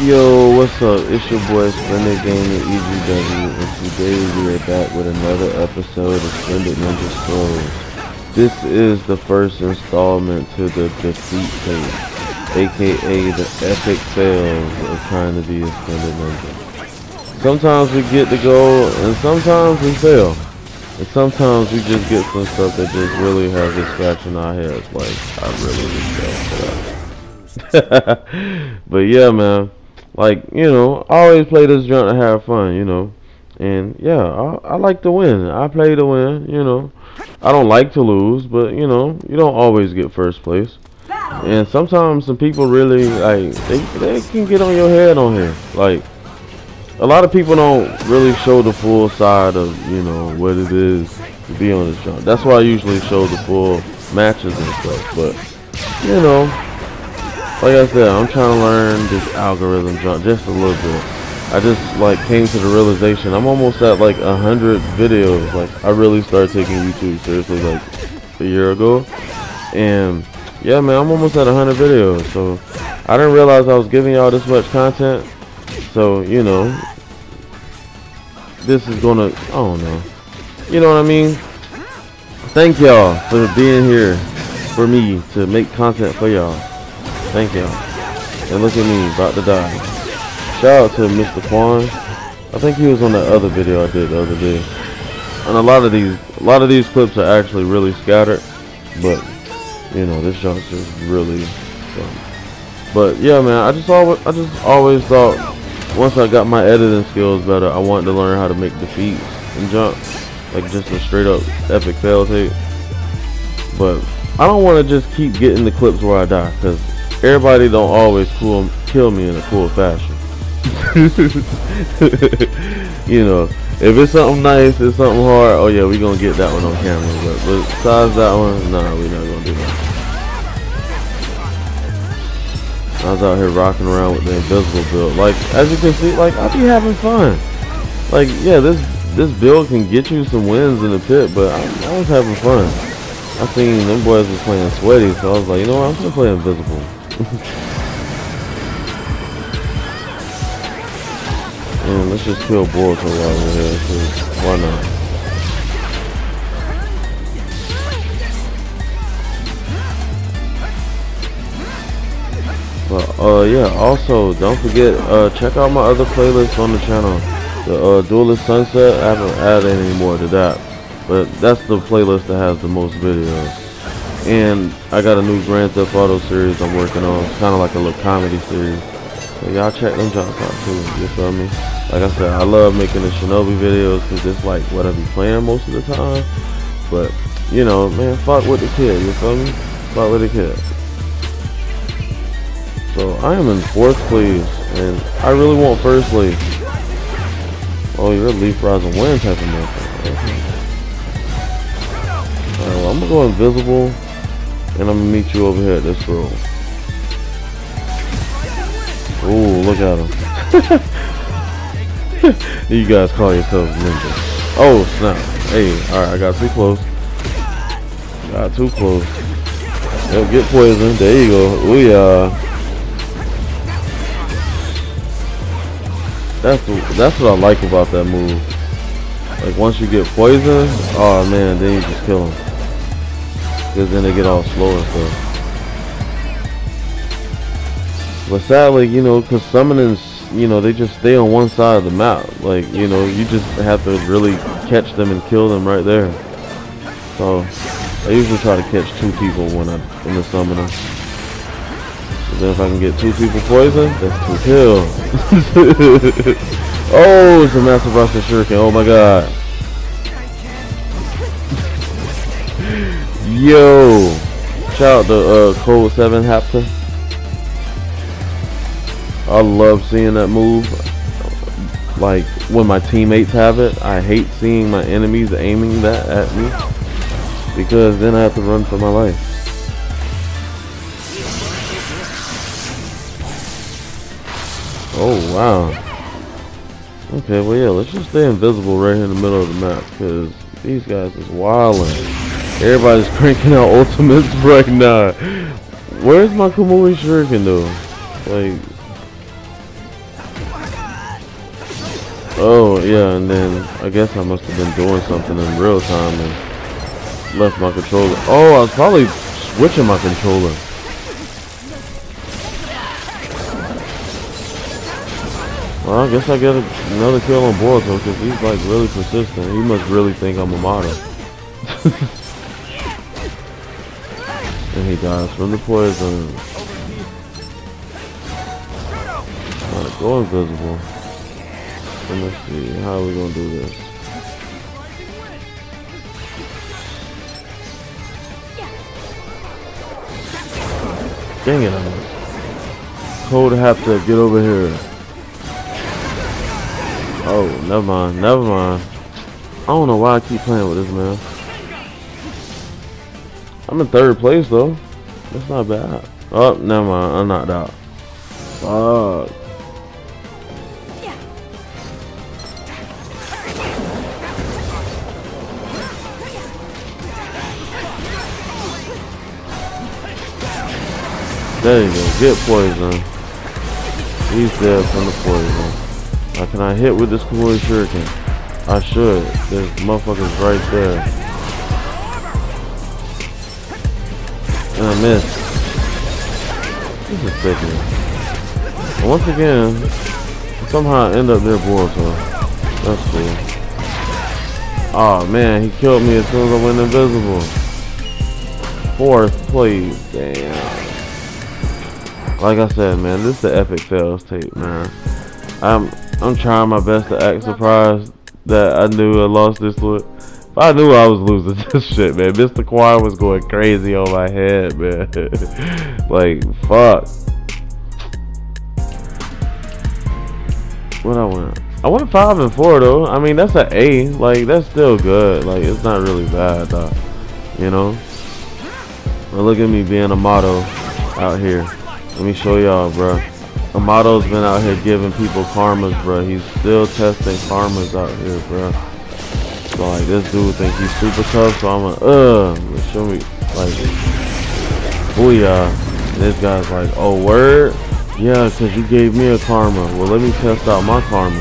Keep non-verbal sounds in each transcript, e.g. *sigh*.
Yo, what's up? It's your boy Splendid Gaming EGW, and today we are back with another episode of Splendid Ninja Stories. This is the first installment to the defeat tape, aka the epic fails of trying to be a Splendid Ninja. Sometimes we get the goal, and sometimes we fail. And sometimes we just get some stuff that just really has us scratching our heads, like, I really just that. *laughs* but yeah, man like you know I always play this junk to have fun you know. And yeah I, I like to win. I play to win you know. I don't like to lose but you know you don't always get first place. And sometimes some people really like they, they can get on your head on here. Like a lot of people don't really show the full side of you know what it is to be on this junk that's why I usually show the full matches and stuff. But you know like I said, I'm trying to learn this algorithm jump just a little bit. I just like came to the realization I'm almost at like a hundred videos. Like I really started taking YouTube seriously like a year ago, and yeah, man, I'm almost at a hundred videos. So I didn't realize I was giving y'all this much content. So you know, this is gonna, I don't know, you know what I mean. Thank y'all for being here for me to make content for y'all. Thank y'all. And look at me, about to die. Shout out to Mr. Quan. I think he was on the other video I did the other day. And a lot of these, a lot of these clips are actually really scattered, but you know this junk's just really fun. But yeah, man, I just always, I just always thought once I got my editing skills better, I wanted to learn how to make defeats and jump, like just a straight up epic fail tape. But I don't want to just keep getting the clips where I die, because everybody don't always cool, kill me in a cool fashion. *laughs* you know, if it's something nice, it's something hard, oh yeah, we gonna get that one on camera. But besides that one, nah, we not gonna do that. I was out here rocking around with the invisible build. Like, as you can see, like, I be having fun. Like, yeah, this this build can get you some wins in the pit, but I, I was having fun. I seen them boys was playing sweaty, so I was like, you know what, I'm gonna play invisible *laughs* and let's just kill Boruto while we're here, why not? But uh yeah, also don't forget uh check out my other playlists on the channel. The uh Duelist Sunset, I haven't added any more to that. But that's the playlist that has the most videos. And I got a new Grand Theft Auto series I'm working on. It's kind of like a little comedy series. So y'all check them jobs out too. You feel me? Like I said, I love making the Shinobi videos because it's like what I be playing most of the time. But, you know, man, fuck with the kid. You feel me? Fuck with the kid. So I am in fourth place. And I really want first place. Oh, you're a Leaf Rising Wind type of. Alright, well, I'm gonna go invisible. And I'm gonna meet you over here at this room. Ooh, look at him. *laughs* you guys call yourselves ninja. Oh, snap. Hey, alright, I got too close. Got too close. Yep, get poisoned. There you go. Ooh, yeah. That's, that's what I like about that move. Like, once you get poisoned, oh man, then you just kill him. Because then they get all slow and stuff. But sadly, you know, because summonings, you know, they just stay on one side of the map. Like, you know, you just have to really catch them and kill them right there. So, I usually try to catch two people when I'm in the summoner. So then if I can get two people poisoned, that's two kills. *laughs* oh, it's a massive Rasenshuriken. Oh my god. Yo! Shout out to uh, Code 7 Hapta. I love seeing that move. Like, when my teammates have it, I hate seeing my enemies aiming that at me. Because then I have to run for my life. Oh, wow. Okay, well, yeah, let's just stay invisible right here in the middle of the map. Because these guys is wilding. Everybody's cranking out ultimates *laughs* right now. Where's my Kamui Shuriken though? Like, oh yeah, and then I guess I must have been doing something in real time and left my controller. Oh, I was probably switching my controller. Well, I guess I get another kill on Boruto because he's like really persistent. He must really think I'm a model. *laughs* and he dies from the poison. Alright, go invisible. And let's see, how are we gonna do this? Dang it, cold have to get over here. Oh, never mind, never mind. I don't know why I keep playing with this man. I'm in third place though. That's not bad. Oh, never mind. I'm knocked out. Fuck. There you go. Get poison. He's dead from the poison. Now can I hit with this Kamui Shuriken? I should. There's motherfuckers right there. And I missed. This is sickening. Once again, somehow I end up near Boruto. That's cool. Oh man, he killed me as soon as I went invisible. Fourth place, damn. Like I said, man, this is the epic fails tape, man. I'm I'm trying my best to act surprised that I knew I lost this one. I knew I was losing *laughs* this shit, man. Mr. Quan was going crazy on my head, man. *laughs* like, fuck. What I want? I went five and four though. I mean, that's an A. Like, that's still good. Like, it's not really bad though. You know. But look at me being a model out here. Let me show y'all, bro. Amato's been out here giving people karmas, bro. He's still testing karmas out here, bro. So like this dude think he's super tough, so I'm like, uh, show me like booyah. And this guy's like, oh word? Yeah, cause you gave me a karma. Well let me test out my karma.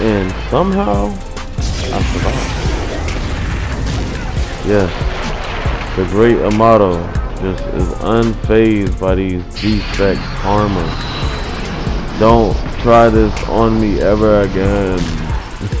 And somehow I survived. Yes. The great Amato just is unfazed by these defect karma. Don't try this on me ever again.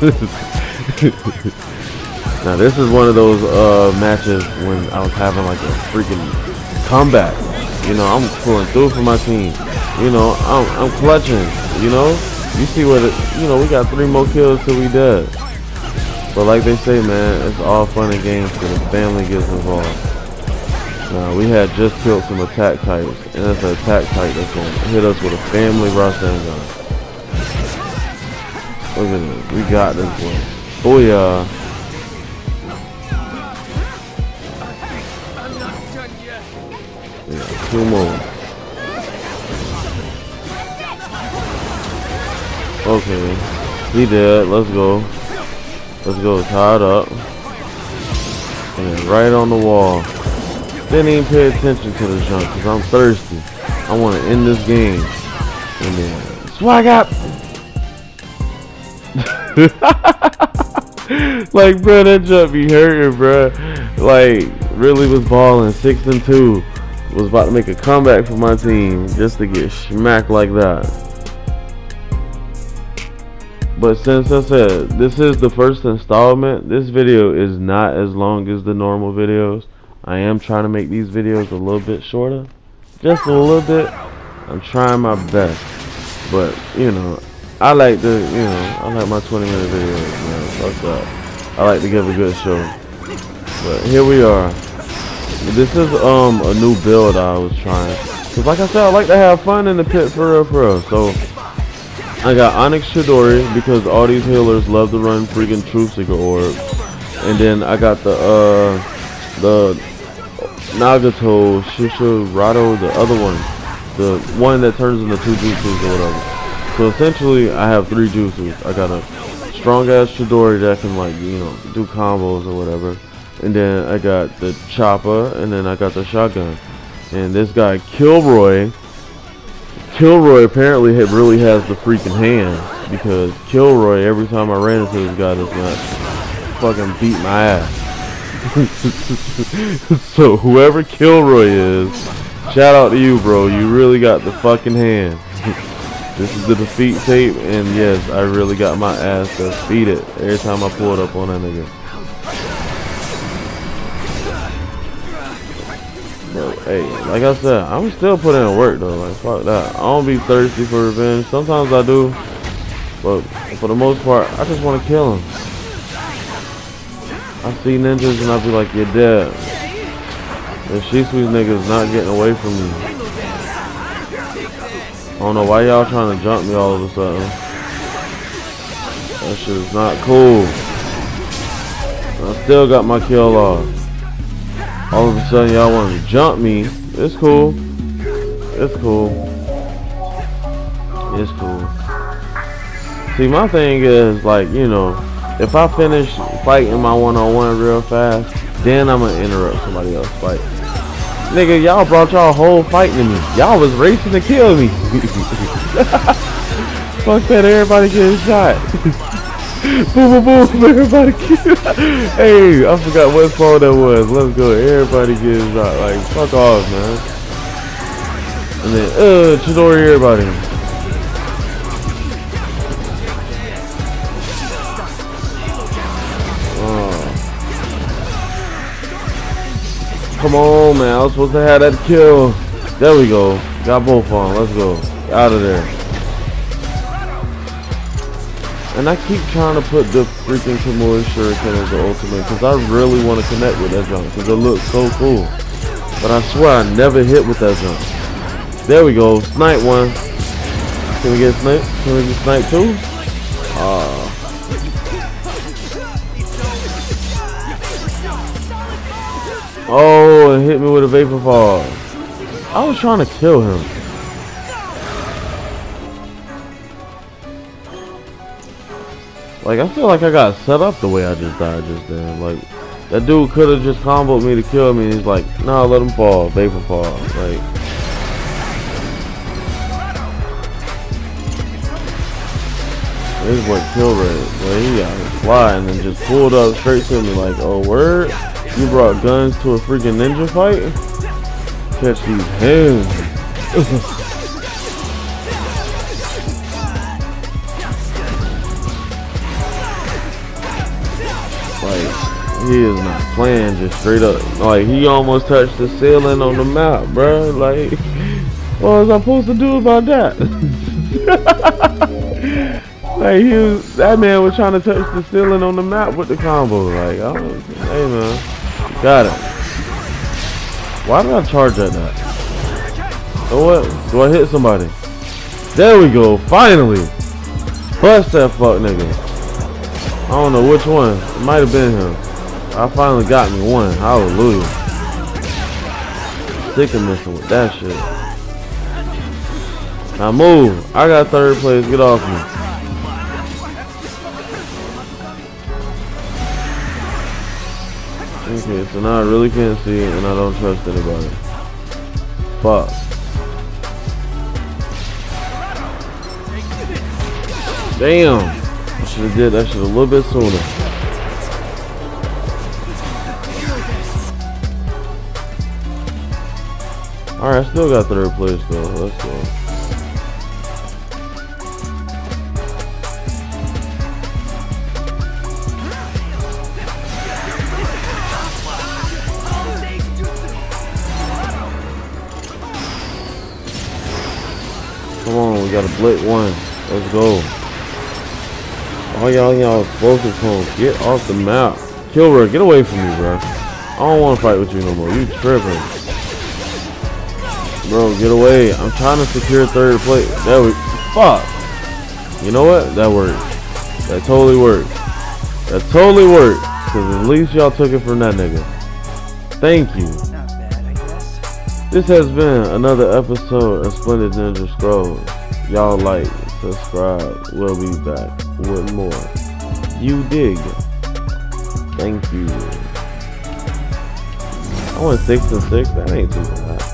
*laughs* now this is one of those uh, matches when I was having like a freaking comeback. You know, I'm pulling through for my team. You know, I'm, I'm clutching. You know, you see what it, you know, we got three more kills till we dead. But like they say, man, it's all fun and games till the family gets involved. Now, we had just killed some attack types, and that's an attack type that's going to hit us with a family Rasengan. Look at this. We got this one. Oh, Booyah. Yeah, two more. Okay. He dead. Let's go. Let's go. Tied up. And right on the wall. Didn't even pay attention to the junk because I'm thirsty. I want to end this game. And then swag up. *laughs* like, bro, that jump be hurting, bro. Like, really was balling. Six and two. Was about to make a comeback for my team just to get smacked like that. But since I said this is the first installment, this video is not as long as the normal videos. I am trying to make these videos a little bit shorter. Just a little bit. I'm trying my best. But, you know, I like the, you know, I like my 20 minute videos, man. Fuck that. I like to give a good show. But here we are. This is um a new build I was trying. Cause like I said, I like to have fun in the pit for real, for real. So I got Onyx Chidori because all these healers love to run freaking Truth Seeker orbs. And then I got the uh the Nagato, Shishirado, the other one. The one that turns into two jutsus or whatever. So essentially, I have three jutsus. I got a strong ass Chidori that can like you know do combos or whatever, and then I got the chopper, and then I got the shotgun. And this guy Kilroy, Kilroy apparently had really has the freaking hand. because Kilroy every time I ran into this guy this match, fucking beat my ass. *laughs* so whoever Kilroy is, shout out to you, bro. You really got the fucking hand. *laughs* this is the defeat tape, and yes, I really got my ass defeated every time I pulled up on that nigga. But hey, like I said, I'm still putting in work though. Like fuck that. I don't be thirsty for revenge. Sometimes I do, but for the most part, I just want to kill him. I see ninjas and I be like, you're dead. The Shisui nigga's not getting away from me. I don't know why y'all trying to jump me all of a sudden. That shit is not cool. I still got my kill off. All of a sudden y'all want to jump me. It's cool. It's cool. It's cool. See, my thing is, like, you know, if I finish fighting my one-on-one real fast, then I'm to interrupt somebody else's fight. Nigga, y'all brought y'all whole fight to me. Y'all was racing to kill me. *laughs* Fuck that, everybody getting shot. *laughs* boom, boom, boom, *laughs* everybody Hey, I forgot what phone that was. Let's go, everybody getting shot. Like, fuck off, man. And then, uh, Chidori everybody. Come on, man. I was supposed to have that kill. There we go. Got both on. Let's go. Out of there. And I keep trying to put the freaking Kamui Shuriken as the ultimate because I really want to connect with that jump because it looks so cool. But I swear I never hit with that jump. There we go. Snipe one. Can we get snipe? Can we get snipe two? Ah. Uh, Oh, and hit me with a vapor fall. I was trying to kill him. Like, I feel like I got set up the way I just died just then. Like, that dude could have just comboed me to kill me. he's like, nah, let him fall. Vapor fall. Like, this boy kill rate. Well, he got fly and just pulled up straight to me like, oh, word? You brought guns to a freaking ninja fight? Catch these hands. *laughs* like, he is not playing just straight up. Like, he almost touched the ceiling on the map, bro. Like, *laughs* what was I supposed to do about that? *laughs* like, he was, that man was trying to touch the ceiling on the map with the combo. Like, I was, hey, man. Got it. Why did I charge at that? Oh what? Do I hit somebody? There we go. Finally. Bust that fuck nigga. I don't know which one. It might have been him. I finally got me one. Hallelujah. Sick of messing with that shit. Now move. I got third place. Get off me. Okay, so now I really can't see and I don't trust anybody. Fuck. Damn! I should have did that shit a little bit sooner. Alright, I still got third place though. Let's go. We got a blitz one. Let's go. All y'all y'all explosive clones, get off the map. Kilroy, get away from me, bro. I don't want to fight with you no more. You tripping. Bro, get away. I'm trying to secure third place. That we fuck. You know what? That worked. That totally worked. That totally worked. Cause at least y'all took it from that nigga. Thank you. This has been another episode of Splendid Ninja Scrolls y'all like subscribe. We'll be back with more. You dig. Thank you. I went 6 and 6. That ain't too bad.